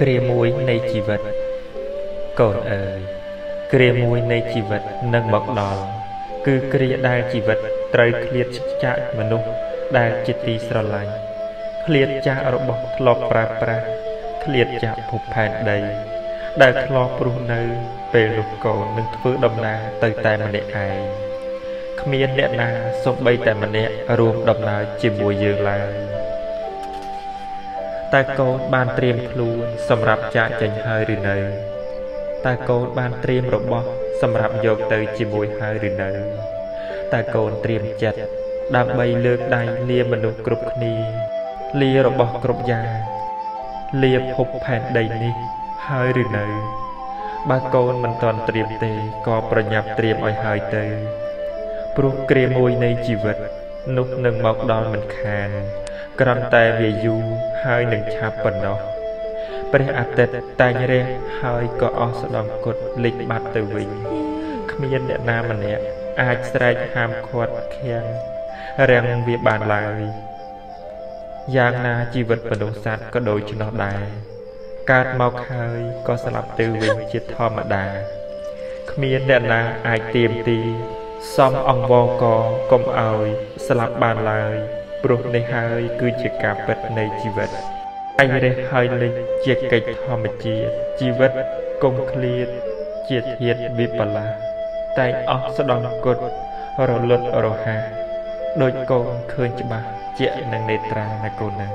គ្រាមួយនៃជីវិតកូនអើយគ្រាមួយនៃជីវិតនឹងមកដល់គឺគ្រាដែលជីវិតត្រូវឃ្លាតចាកមនុស្សដែលជាទីស្រឡាញ់ឃ្លាតចាករបស់ធ្លាប់ប្រើប្រាស់ឃ្លាតចាកភពផែនដី ដែលធ្លាប់រស់នៅ ពេលនោះកូននឹងធ្វើដំណើរទៅតែម្នាក់ឯង គ្មានអ្នកណាសូម្បីតែម្នាក់រួមដំណើរជាមួយយើងឡើយតើកូនបានត្រៀមខ្លួនសម្រាប់ចាកចេញហើយឬនៅតើកូនបានត្រៀមរបស់សម្រាប់យកទៅជាមួយហើយឬនៅតើកូនត្រៀមចិត្តដើម្បីលើកដៃលាមនុស្សគ្រប់គ្នាលារបស់គ្រប់យ៉ាងលាភពផែនដីនេះហើយឬនៅបើកូនមិនទាន់ត្រៀមទេក៏ប្រញាប់ត្រៀមឲ្យហើយទៅ ព្រោះគ្រាមួយនៃជីវិត នោះនឹងមកដល់មិនខានគ្រាន់តែវាយូរហើយនឹងឆាប់ប៉ុណ្ណោះព្រះអាទិត្យតែងរះហើយក៏អស់ស្ដំគុតលិចបាត់ទៅវិញគ្មានអ្នកណាម្នាក់អាចស្រែកហាមឃាត់ខាំងរាំងវាបានឡើយយ៉ាងណាជីវិតមនុស្សសត្វក៏ដូចនោះដែរកើតមកហើយក៏ស្លាប់ទៅវិញជាធម្មតាគ្មានអ្នកណាអាចទៀមទី សំអង្វរកកុំឲ្យស្លាប់បានឡើយព្រោះនេះហើយគឺជាការពិតនៃជីវិតអញរះហើយលេចជាកិច្ចធម្មជាតិជីវិតកុំឃ្លាតជាធាតវិបលាតែងអស់ស្ដង់គុតរលត់រហ័សដោយកូនឃើញច្បាស់ជាក់នឹងនេត្រាណាកូនណា